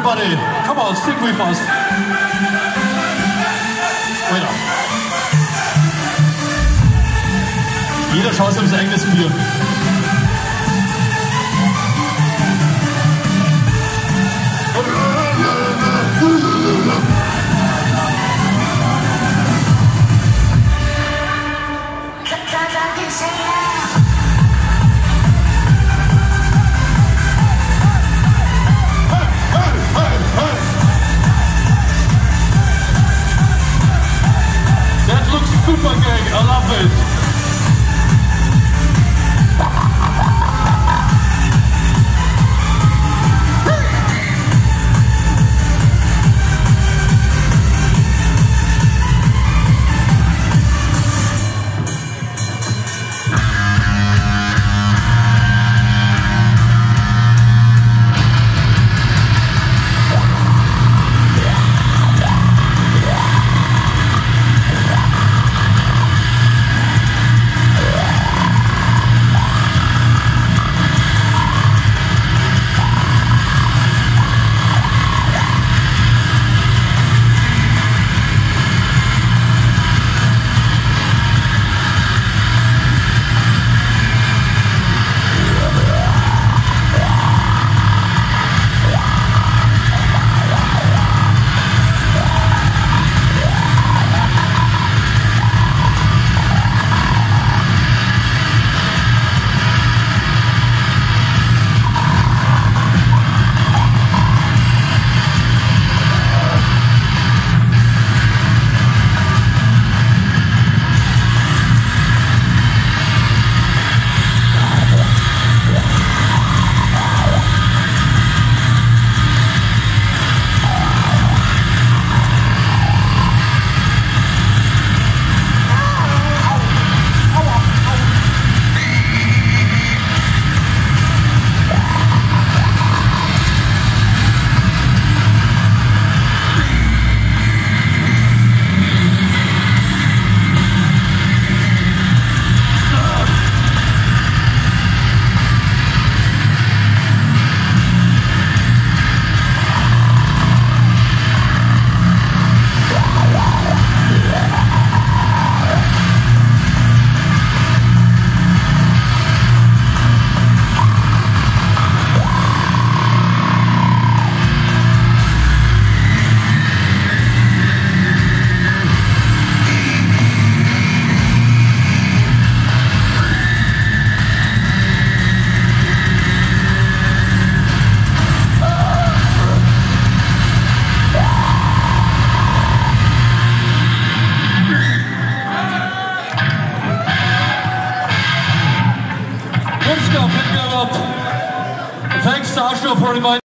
everybody. Come on, sing with us. Wait up. Jeder schaut sich sein eigenes Bier. I love it. Thanks, Sasha, for reminding